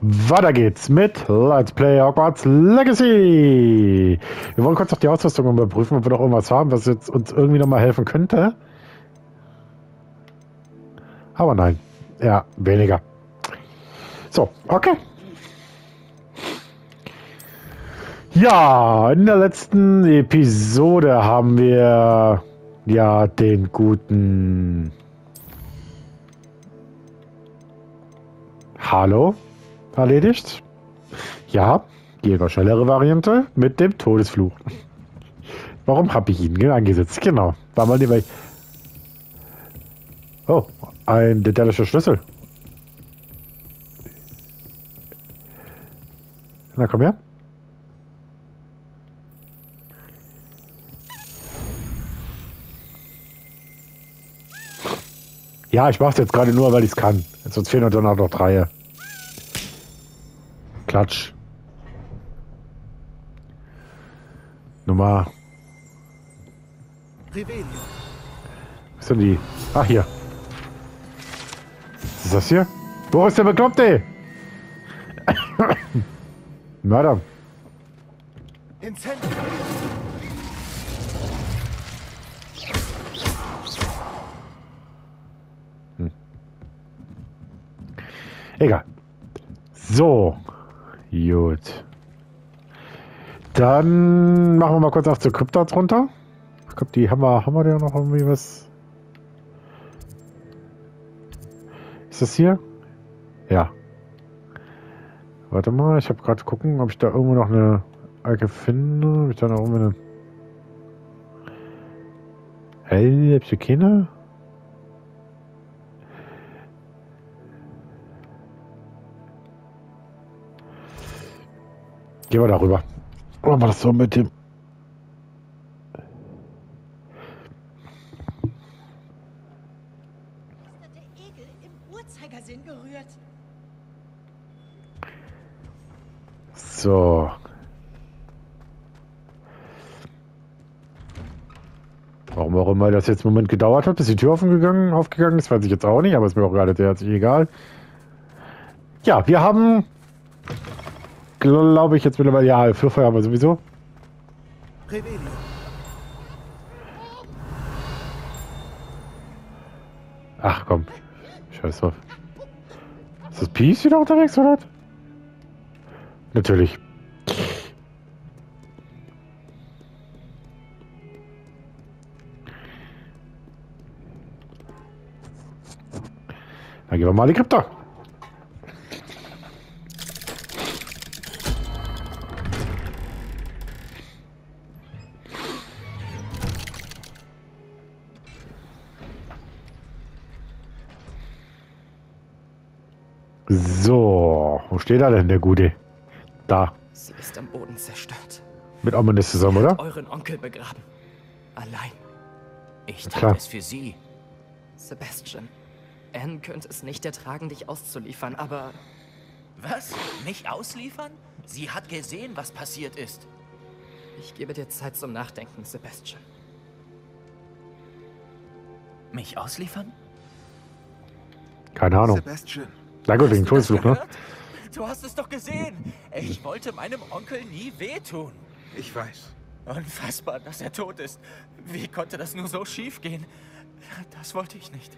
weiter geht's mit Let's Play Hogwarts Legacy. Wir wollen kurz noch die Ausrüstung überprüfen, ob wir noch irgendwas haben, was jetzt uns irgendwie noch mal helfen könnte. Aber nein. Ja, weniger. So, okay. Ja, in der letzten Episode haben wir ja den guten Hallo erledigt. Ja, die etwas schnellere Variante mit dem Todesfluch. Warum habe ich ihn eingesetzt? Genau. War mal lieber. Oh, ein detailischer Schlüssel. Na komm her. Ja, ich mache es jetzt gerade nur, weil ich es kann. Sonst fehlen uns dann auch noch drei. Klatsch. Nummer. Revelio. Was sind die? Ach, hier. Was ist das hier? Wo ist der Bekloppte? Mörder. Incendio. Egal. So. Gut. Dann machen wir mal kurz auf zur Krypta runter. Ich glaube, die haben wir, haben wir da noch irgendwie was? Ist das hier? Ja. Warte mal, ich habe gerade gucken, ob ich da irgendwo noch eine Ecke finde. Ob ich da noch irgendwo eine... Hey, hab ich keine? Gehen wir darüber. Machen wir das so mit dem. So. Warum auch immer das jetzt einen Moment gedauert hat, bis die Tür aufgegangen, aufgegangen ist, weiß ich jetzt auch nicht, aber ist mir auch gerade herzlich egal. Ja, wir haben glaube ich jetzt mittlerweile, ja, für Feuer haben wir sowieso. Ach komm, scheiß drauf. Ist das Peace wieder unterwegs, oder? Natürlich. Dann gehen wir mal die Krypta. So, wo steht er denn, der Gute? Da. Sie ist am Boden zerstört. Mit Ominous zusammen, oder? euren Onkel begraben. Allein. Ich tat es für sie. Sebastian, Anne könnte es nicht ertragen, dich auszuliefern, aber... Was? Mich ausliefern? Sie hat gesehen, was passiert ist. Ich gebe dir Zeit zum Nachdenken, Sebastian. Mich ausliefern? Keine Ahnung. Sebastian, na gut, wegen Todesfluch, ne? Du hast es doch gesehen. Ich wollte meinem Onkel nie wehtun. Ich weiß. Unfassbar, dass er tot ist. Wie konnte das nur so schief gehen? Das wollte ich nicht.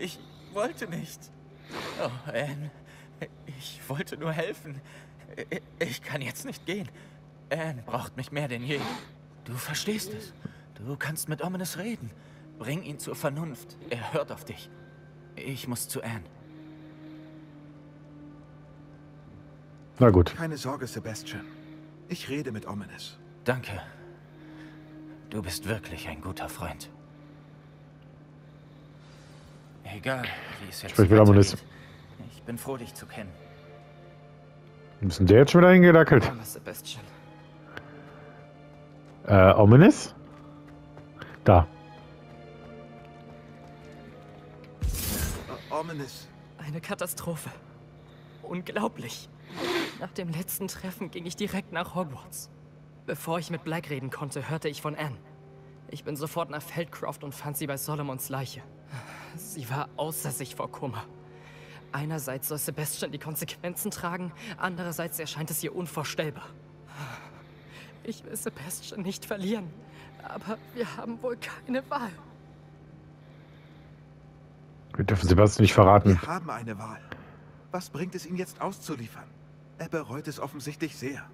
Ich wollte nicht. Oh, Anne. Ich wollte nur helfen. Ich kann jetzt nicht gehen. Anne braucht mich mehr denn je. Du verstehst es. Du kannst mit Ominous reden. Bring ihn zur Vernunft. Er hört auf dich. Ich muss zu Anne. Na gut. Keine Sorge, Sebastian. Ich rede mit Ominous. Danke. Du bist wirklich ein guter Freund. Egal, wie es jetzt Sprich mit. Ich bin froh, dich zu kennen. Müssen der jetzt schon wieder hingedackelt? Sebastian. Äh, Ominous? Da. Ominous. Eine Katastrophe. Unglaublich. Nach dem letzten Treffen ging ich direkt nach Hogwarts. Bevor ich mit Black reden konnte, hörte ich von Anne. Ich bin sofort nach Feldcroft und fand sie bei Solomons Leiche. Sie war außer sich vor Kummer. Einerseits soll Sebastian die Konsequenzen tragen, andererseits erscheint es ihr unvorstellbar. Ich will Sebastian nicht verlieren, aber wir haben wohl keine Wahl. Wir dürfen Sebastian nicht verraten. Wir haben eine Wahl. Was bringt es ihn jetzt auszuliefern? Er bereut es offensichtlich sehr.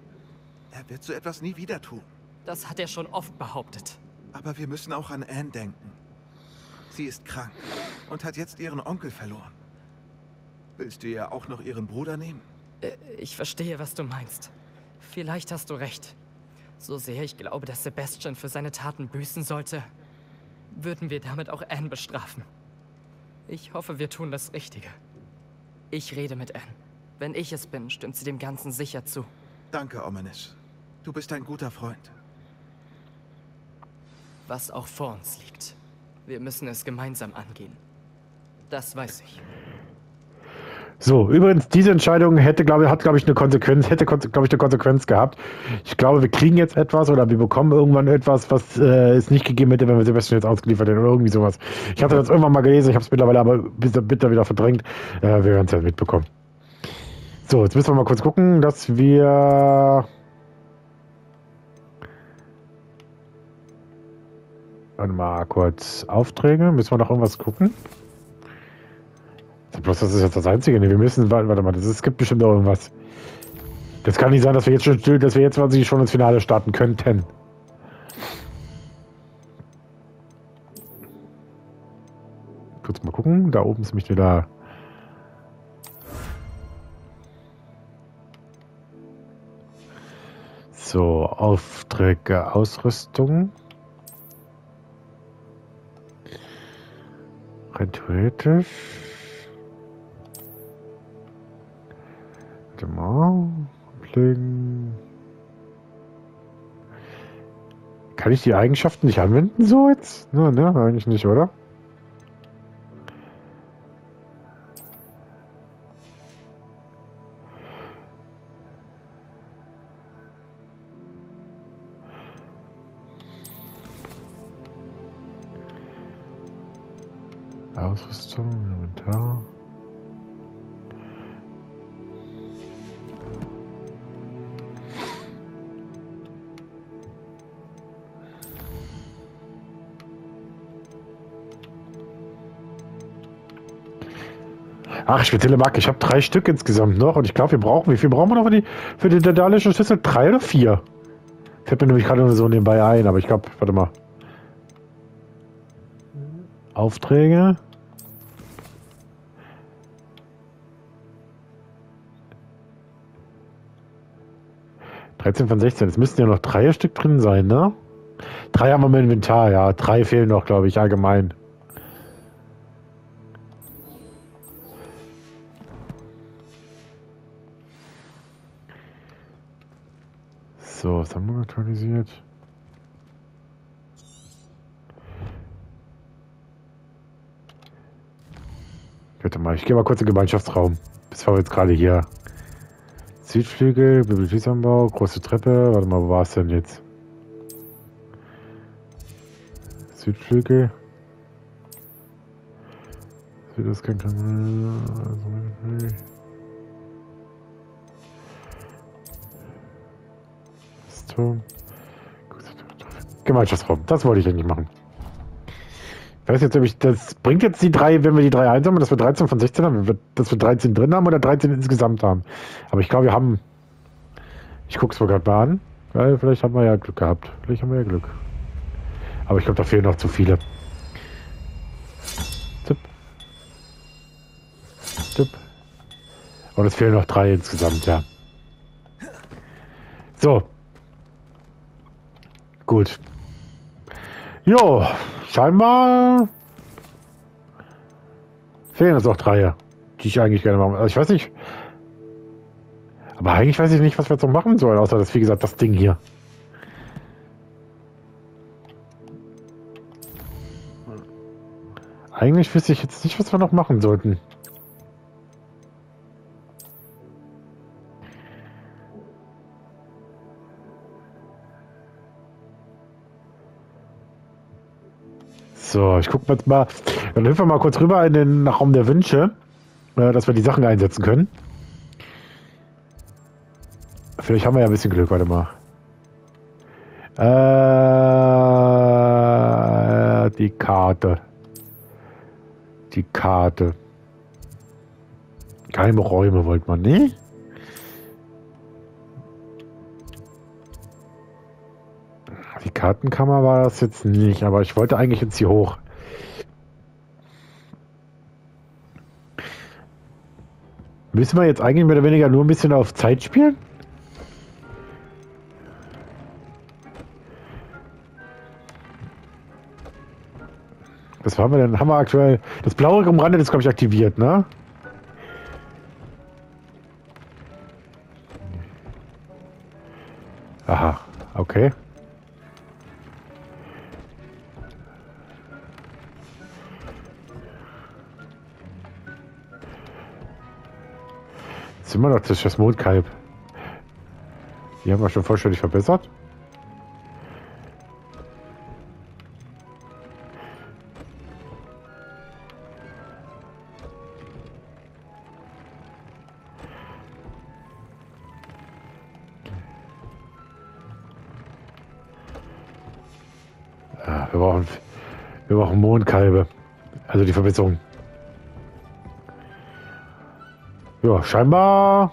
Er wird so etwas nie wieder tun. Das hat er schon oft behauptet. Aber wir müssen auch an Anne denken. Sie ist krank und hat jetzt ihren Onkel verloren. Willst du ihr auch noch ihren Bruder nehmen? Äh, Ich verstehe, was du meinst. Vielleicht hast du recht. So sehr ich glaube, dass Sebastian für seine Taten büßen sollte, würden wir damit auch Anne bestrafen. Ich hoffe, wir tun das Richtige. Ich rede mit Anne. Wenn ich es bin, stimmt sie dem Ganzen sicher zu. Danke, Omenis. Du bist ein guter Freund. Was auch vor uns liegt. Wir müssen es gemeinsam angehen. Das weiß ich. So, übrigens, diese Entscheidung hätte, glaube ich, hat, glaube ich, eine Konsequenz, hätte, glaube ich, eine Konsequenz gehabt. Ich glaube, wir kriegen jetzt etwas oder wir bekommen irgendwann etwas, was äh, es nicht gegeben hätte, wenn wir Sebastian jetzt ausgeliefert hätten oder irgendwie sowas. Ich hatte das irgendwann mal gelesen, ich habe es mittlerweile aber bis bitter wieder verdrängt. Äh, wir werden es ja mitbekommen. So, jetzt müssen wir mal kurz gucken, dass wir. Warte mal kurz. Aufträge. Müssen wir noch irgendwas gucken? Bloß das ist jetzt das Einzige. Nee, wir müssen. Warte, warte mal, das es gibt bestimmt noch irgendwas. Das kann nicht sein, dass wir jetzt schon dass wir jetzt quasi schon ins Finale starten könnten. Kurz mal gucken. Da oben ist mich wieder. So, Aufträge, Ausrüstung. Rein theoretisch. Warte mal. Ablegen. Kann ich die Eigenschaften nicht anwenden so jetzt? Ne, ne, eigentlich nicht, oder? Ach, spezielle Marke. Ich habe drei Stück insgesamt noch und ich glaube, wir brauchen, wie viel brauchen wir noch für die, für die dentalische Schlüssel? Drei oder vier? Fällt mir nämlich gerade nur so nebenbei ein, aber ich glaube, warte mal. Aufträge. Dreizehn von 16. Es müssten ja noch drei Stück drin sein, ne? Drei haben wir im Inventar, ja. Drei fehlen noch, glaube ich, allgemein. So, was haben wir aktualisiert? Warte mal, ich gehe mal kurz in den Gemeinschaftsraum. Bis wir jetzt gerade hier. Südflügel, Bibliotheksanbau, große Treppe. Warte mal, wo war es denn jetzt? Südflügel. Südosgang kann Turm. Gemeinschaftsraum. Das wollte ich eigentlich machen. Ich weiß jetzt, ob ich das bringt jetzt die drei, wenn wir die drei einsammeln, dass wir 13 von 16 haben, dass wir 13 drin haben oder 13 insgesamt haben. Aber ich glaube, wir haben. Ich gucke es mir gerade mal an, weil vielleicht haben wir ja Glück gehabt. Vielleicht haben wir ja Glück. Aber ich glaube, da fehlen noch zu viele. Tipp. Tipp. Und es fehlen noch drei insgesamt, ja. So, Gut. Jo, scheinbar fehlen uns auch drei, die ich eigentlich gerne machen. Also ich weiß nicht. Aber eigentlich weiß ich nicht, was wir noch machen sollen, außer das, wie gesagt, das Ding hier. Eigentlich wüsste ich jetzt nicht, was wir noch machen sollten. So, ich gucke mal. Dann hüpfen wir mal kurz rüber in den Raum der Wünsche. äh, dass wir die Sachen einsetzen können. Vielleicht haben wir ja ein bisschen Glück, warte mal. Äh, die Karte. Die Karte. Geheime Räume wollte man, ne? Die Kartenkammer war das jetzt nicht, aber ich wollte eigentlich jetzt hier hoch. Müssen wir jetzt eigentlich mehr oder weniger nur ein bisschen auf Zeit spielen? Was haben wir denn? Haben wir aktuell. Das blaue umrandet ist, glaube ich, aktiviert, ne? Aha, okay. Sind wir noch das, Mondkalb. Die haben wir schon vollständig verbessert. Wir brauchen, wir brauchen Mondkalbe. Also die Verbesserung. Ja, scheinbar.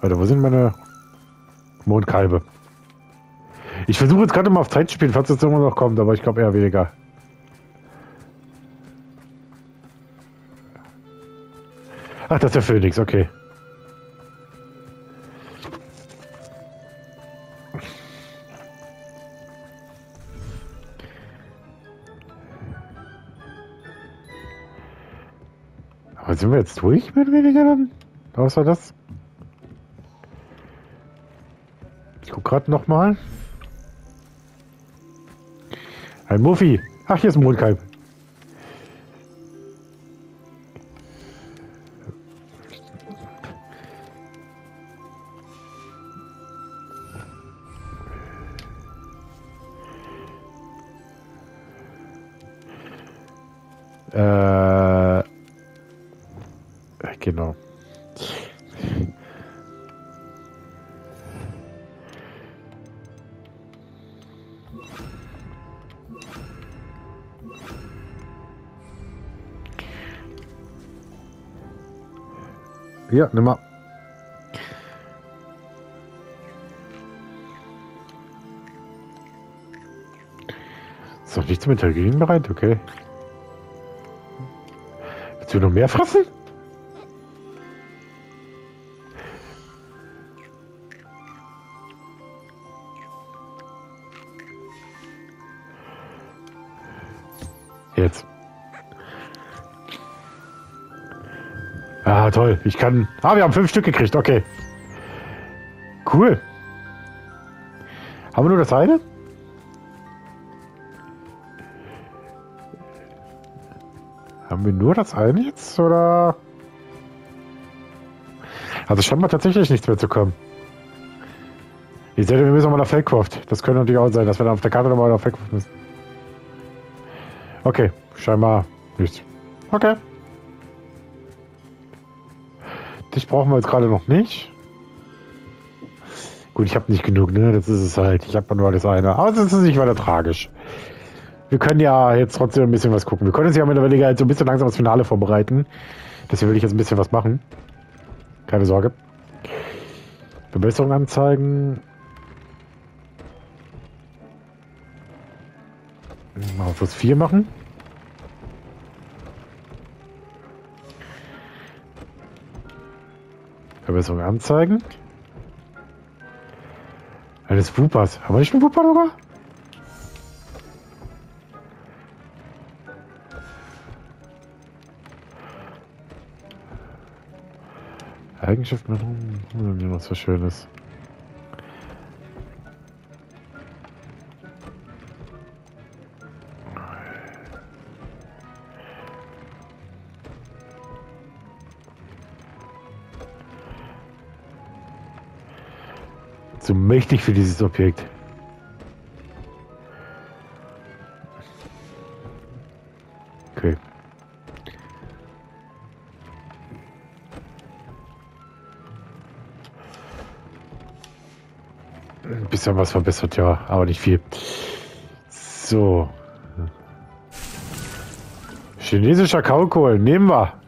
Warte, wo sind meine Mondkalbe? Ich versuche jetzt gerade mal auf Zeit zu spielen, falls es irgendwann noch kommt, aber ich glaube eher weniger. Ach, das ist der Phoenix, okay. Sind wir jetzt durch, oder weniger dann? War das? Ich guck gerade noch mal. Ein Muffi. Ach, hier ist ein Mondkalb. Ja, nimm mal. Ist noch nichts mit Tergin bereit, okay. Willst du noch mehr fressen? Toll. Ich kann. Ah, wir haben fünf Stück gekriegt. Okay. Cool. Haben wir nur das eine? Haben wir nur das eine jetzt, oder? Also scheinbar tatsächlich nichts mehr zu kommen. Ich sehe, wir müssen nochmal nach Feldcroft. Das könnte natürlich auch sein, dass wir dann auf der Karte nochmal nach Feldcroft müssen. Okay, scheinbar nichts. Okay. Dich brauchen wir jetzt gerade noch nicht. Gut, ich habe nicht genug, ne? Das ist es halt. Ich habe nur alles eine. Aber das ist nicht weiter tragisch. Wir können ja jetzt trotzdem ein bisschen was gucken. Wir können uns ja mittlerweile halt so ein bisschen langsam das Finale vorbereiten. Deswegen will ich jetzt ein bisschen was machen. Keine Sorge. Verbesserung anzeigen. Mal plus 4 machen. Verbesserung anzeigen. Eines Wupers. Haben wir nicht einen Wupper sogar? Eigenschaften, hm, was so Schönes. Zu mächtig für dieses Objekt. Okay. Bisschen was verbessert, ja, aber nicht viel. So. Chinesischer Kaukohl, nehmen wir.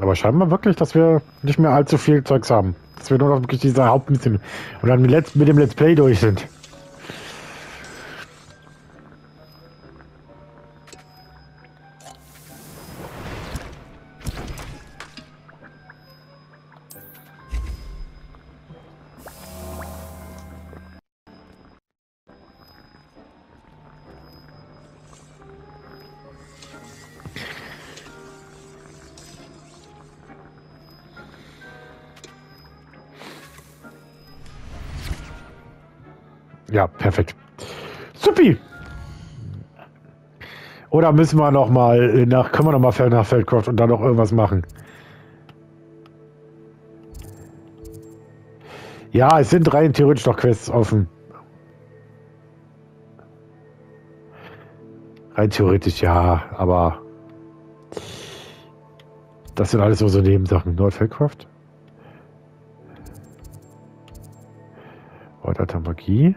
Aber scheinbar wirklich, dass wir nicht mehr allzu viel Zeugs haben. Dass wir nur noch wirklich diese Hauptmission und dann mit dem Let's Play durch sind. Supi! Oder müssen wir noch mal nach, können wir noch mal nach Feldcroft und dann noch irgendwas machen? Ja, es sind rein theoretisch noch Quests offen. Rein theoretisch ja, aber das sind alles so, so Nebensachen. Nordfeldcroft. Order Magie.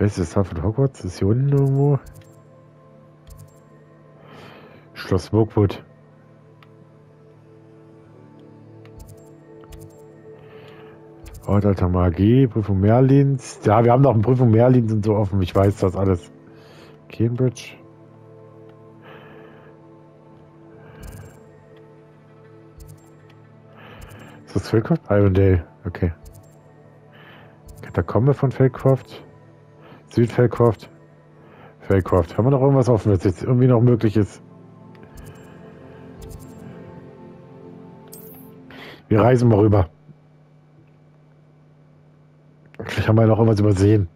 Warte Welches Teil von Hogwarts? Ist hier unten irgendwo? Schloss Smokewood. Ort alter Magie, Prüfung Merlins. Ja, wir haben noch eine Prüfung Merlins und so offen. Ich weiß das alles. Cambridge. Ist das Feldcroft? Irondale. Okay. Katakombe von Feldcroft. Südfeldcroft. Feldcroft. Haben wir noch irgendwas offen, was jetzt irgendwie noch möglich ist? Wir reisen mal rüber. Vielleicht haben wir noch irgendwas übersehen.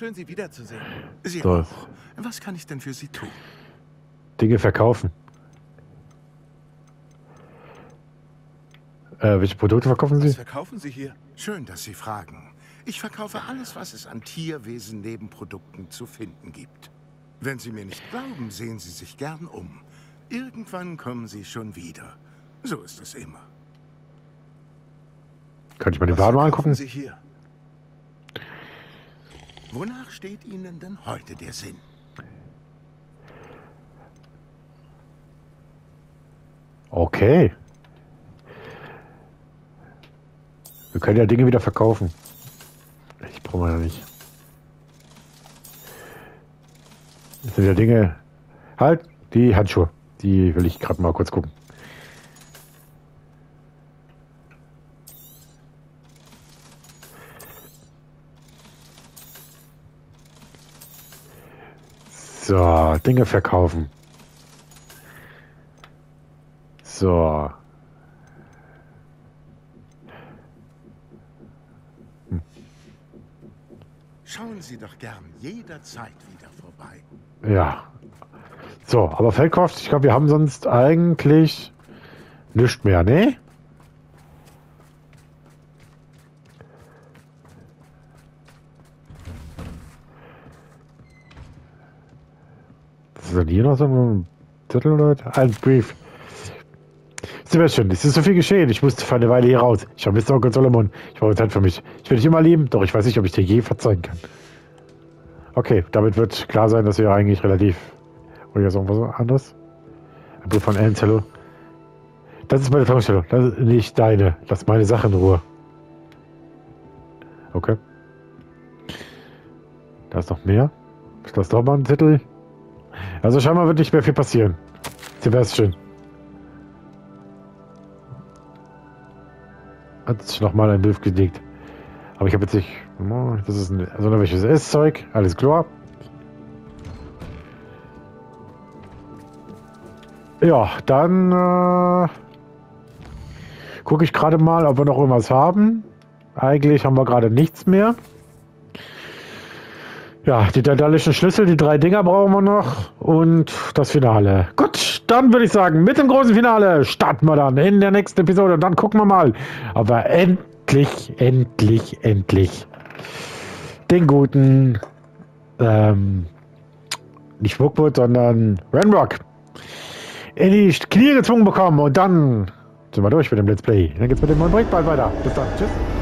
Schön, Sie wiederzusehen. Sie So. auch. Was kann ich denn für Sie tun? Dinge verkaufen. Äh, welche Produkte verkaufen Was Sie? verkaufen Sie hier? Schön, dass Sie fragen. Ich verkaufe alles, was es an Tierwesen-Nebenprodukten zu finden gibt. Wenn Sie mir nicht glauben, sehen Sie sich gern um. Irgendwann kommen Sie schon wieder. So ist es immer. Könnte ich mir den Was mal verkaufen angucken? Sie hier? Wonach steht Ihnen denn heute der Sinn? Okay. Wir können ja Dinge wieder verkaufen. Ich brauche ja nicht. Das sind ja Dinge. Halt, die Handschuhe. Die will ich gerade mal kurz gucken. So, Dinge verkaufen. So. Schauen Sie doch gern jederzeit wieder vorbei. Ja. So, aber Feldcroft, ich glaube, wir haben sonst eigentlich nichts mehr, ne? Denn hier noch so ein Zettel was? ein Brief? Sebastian, es ist so viel geschehen. Ich musste für eine Weile hier raus. Ich vermisse Onkel Solomon. Ich brauche Zeit für mich. Ich will dich immer lieben, doch ich weiß nicht, ob ich dir je verzeihen kann. Okay, damit wird klar sein, dass wir eigentlich relativ. Oder jetzt irgendwas anderes? Ein Brief von Ancello. Das ist meine Tankstelle. Das ist nicht deine. Lass meine Sache in Ruhe. Okay. Da ist noch mehr. Ist das doch mal ein Titel? Also scheinbar wird nicht mehr viel passieren. Sebastian. Hat sich nochmal ein Brief gelegt. Aber ich habe jetzt nicht. Das ist ein, also welches S-Zeug. Alles klar. Ja, dann äh, gucke ich gerade mal, ob wir noch irgendwas haben. Eigentlich haben wir gerade nichts mehr. Ja, die dentalischen Schlüssel, die drei Dinger brauchen wir noch und das Finale. Gut, dann würde ich sagen, mit dem großen Finale starten wir dann in der nächsten Episode und dann gucken wir mal, aber endlich, endlich, endlich den guten, ähm, nicht Rookwood, sondern Renrock in die Knie gezwungen bekommen und dann sind wir durch mit dem Let's Play. Dann geht's mit dem neuen Projekt bald weiter. Bis dann. Tschüss.